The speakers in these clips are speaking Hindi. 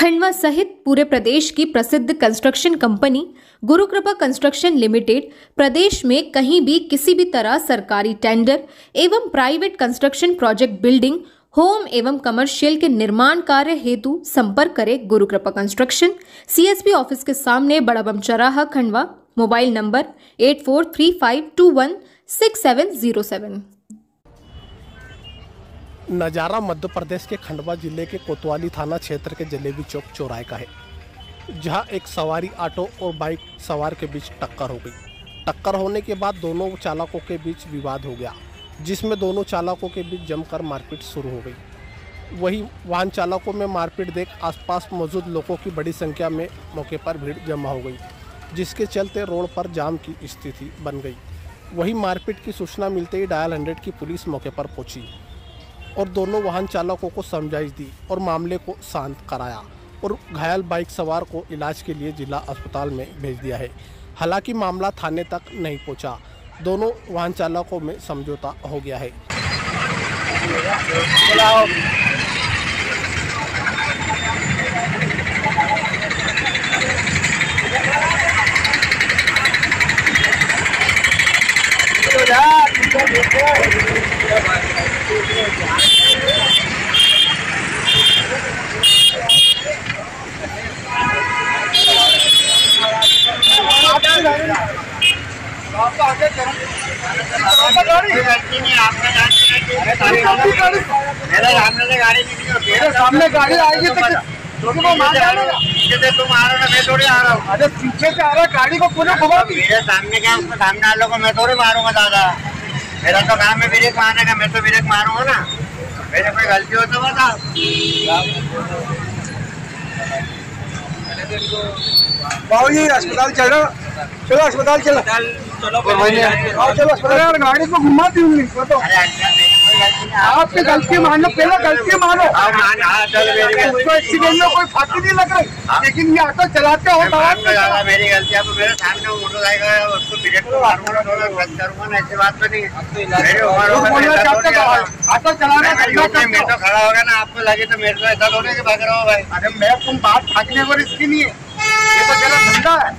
खंडवा सहित पूरे प्रदेश की प्रसिद्ध construction company Gurukripa construction limited प्रदेश में कहीं भी किसी भी तरह सरकारी टेंडर एवं private construction project building home एवं कमर्शियल के निर्माण कार्य हेतु संपर्क करे गुरु कृपा कंस्ट्रक्शन सीएसपी ऑफ़िस के सामने बड़ा बम चौराहा Khandwa, mobile number eight four three five two one six seven zero seven. नज़ारा मध्य प्रदेश के खंडवा ज़िले के कोतवाली थाना क्षेत्र के जलेबी चौक चौराहे का है, जहाँ एक सवारी ऑटो और बाइक सवार के बीच टक्कर हो गई। टक्कर होने के बाद दोनों चालकों के बीच विवाद हो गया, जिसमें दोनों चालकों के बीच जमकर मारपीट शुरू हो गई। वही वाहन चालकों में मारपीट देख आसपास मौजूद लोगों की बड़ी संख्या में मौके पर भीड़ जमा हो गई, जिसके चलते रोड पर जाम की स्थिति बन गई। वही मारपीट की सूचना मिलते ही डायल हंड्रेड की पुलिस मौके पर पहुँची। और दोनों वाहन चालकों को समझाइश दी और मामले को शांत कराया और घायल बाइक सवार को इलाज के लिए जिला अस्पताल में भेज दिया है। हालाँकि मामला थाने तक नहीं पहुँचा। दोनों वाहन चालकों में समझौता हो गया है। मेरे सामने गाड़ी सामने आएगी तो तुम डालेगा आ रहे हो मैं थोड़ी आ रहा हूँ अरे पीछे से आ रहा है, गाड़ी को दी मेरे सामने क्या सामने आ लोगों मैं थोड़ी मारूँगा दादा। मेरा तो काम है ब्रेक मारने का मैं तो ब्रेक मारूँगा ना? मेरे कोई गलती हो तो बता बाबू जी अस्पताल चलो। चलो अस्पताल चलो। चलो। चलो अस्पताल। गाड़ी को घुमा दी बताओ आपकी गलती मान लो पहले गलती मानो। उसको एक्सीडेंट में कोई फांसी नहीं लग रही। हाँ। लेकिन ये ऑटो चलाते हो तो मेरी गलती है तो मेरे सामने मोटरसाइकिल उसको ब्रेक तो मारूँगा ऐसी बात तो नहीं ऑटो तो चलाना मैं तो खड़ा होगा ना आपको लगे तो मेरे को ऐसा थोड़े भाग रहा हो भाई। अरे मैं तुम बात भागने पर इसकी नहीं है। ये तो गलत धंधा है।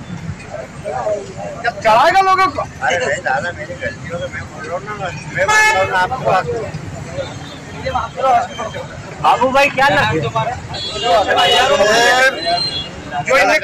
जब चढ़ाएगा लोगों को अरे नहीं दादा मेरी गलती हो तो मैं बोल रहा हूँ ना मैं बोल रहा हूँ ना आपको बाबू भाई क्या जो इन्हें